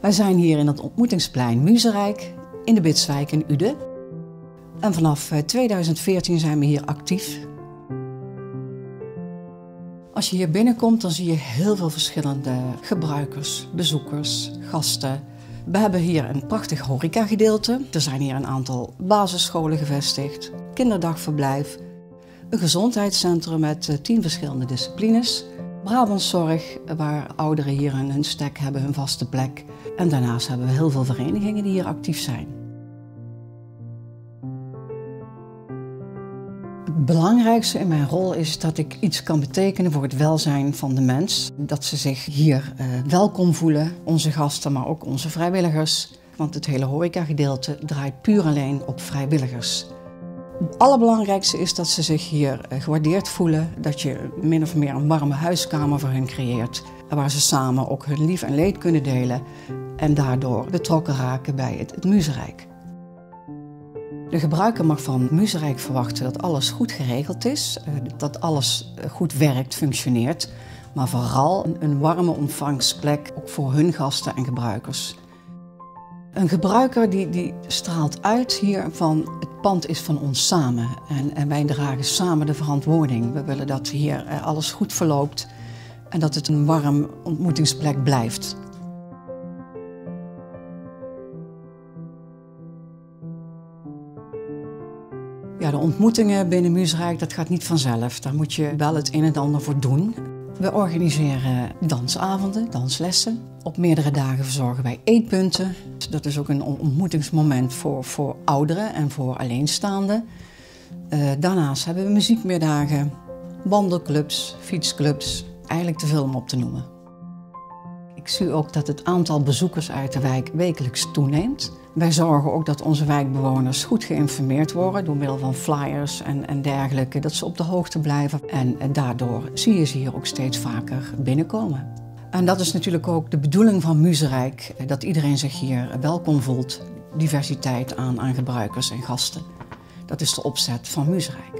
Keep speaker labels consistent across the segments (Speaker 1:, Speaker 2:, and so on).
Speaker 1: Wij zijn hier in het ontmoetingsplein Muzenrijk in de Bitswijk in Uden. En vanaf 2014 zijn we hier actief. Als je hier binnenkomt, dan zie je heel veel verschillende gebruikers, bezoekers, gasten. We hebben hier een prachtig horecagedeelte. Er zijn hier een aantal basisscholen gevestigd, kinderdagverblijf, een gezondheidscentrum met eh, tien verschillende disciplines, Brabantszorg, waar ouderen hier hun stek hebben, hun vaste plek. En daarnaast hebben we heel veel verenigingen die hier actief zijn. Het belangrijkste in mijn rol is dat ik iets kan betekenen voor het welzijn van de mens. Dat ze zich hier uh, welkom voelen, onze gasten, maar ook onze vrijwilligers. Want het hele horecagedeelte draait puur alleen op vrijwilligers. Het allerbelangrijkste is dat ze zich hier eh, gewaardeerd voelen, dat je min of meer een warme huiskamer voor hen creëert, waar ze samen ook hun lief en leed kunnen delen en daardoor betrokken raken bij het, het muzenrijk. De gebruiker mag van Muzenrijk verwachten dat alles goed geregeld is, eh, dat alles eh, goed werkt, functioneert, maar vooral een warme ontvangstplek ook voor hun gasten en gebruikers. Een gebruiker die, die straalt uit hier van het pand is van ons samen en, en wij dragen samen de verantwoording. We willen dat hier eh, alles goed verloopt en dat het een warm ontmoetingsplek blijft. Ja, de ontmoetingen binnen Muusrijk, dat gaat niet vanzelf. Daar moet je wel het een en ander voor doen. We organiseren dansavonden, danslessen. Op meerdere dagen verzorgen wij eetpunten. Dat is ook een ontmoetingsmoment voor, voor ouderen en voor alleenstaanden. Uh, daarnaast hebben we muziekmiddagen, wandelclubs, fietsclubs. Eigenlijk te veel om op te noemen. Ik zie ook dat het aantal bezoekers uit de wijk wekelijks toeneemt. Wij zorgen ook dat onze wijkbewoners goed geïnformeerd worden door middel van flyers en, en dergelijke, dat ze op de hoogte blijven. En, en daardoor zie je ze hier ook steeds vaker binnenkomen. En dat is natuurlijk ook de bedoeling van Muzenrijk, dat iedereen zich hier welkom voelt. Diversiteit aan, aan gebruikers en gasten. Dat is de opzet van Muzenrijk.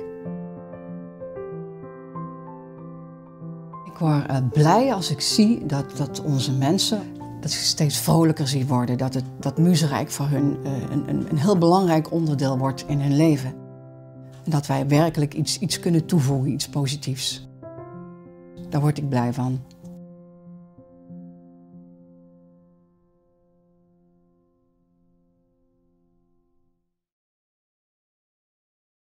Speaker 1: Ik word uh, blij als ik zie dat, dat onze mensen dat ze steeds vrolijker zien worden. Dat, het, dat Muzenrijk voor hun uh, een, een, een, heel belangrijk onderdeel wordt in hun leven. En dat wij werkelijk iets, iets kunnen toevoegen, iets positiefs. Daar word ik blij van.